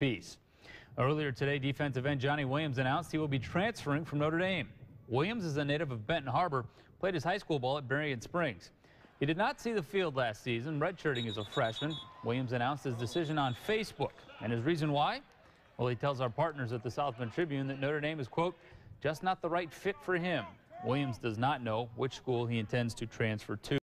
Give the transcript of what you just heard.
piece. Earlier today, defensive end Jhonny Williams announced he will be transferring from Notre Dame. Williams is a native of Benton Harbor, played his high school ball at Berrien Springs. He did not see the field last season, redshirting as a freshman. Williams announced his decision on Facebook. And his reason why? Well, he tells our partners at the South Bend Tribune that Notre Dame is, quote, just not the right fit for him. Williams does not know which school he intends to transfer to.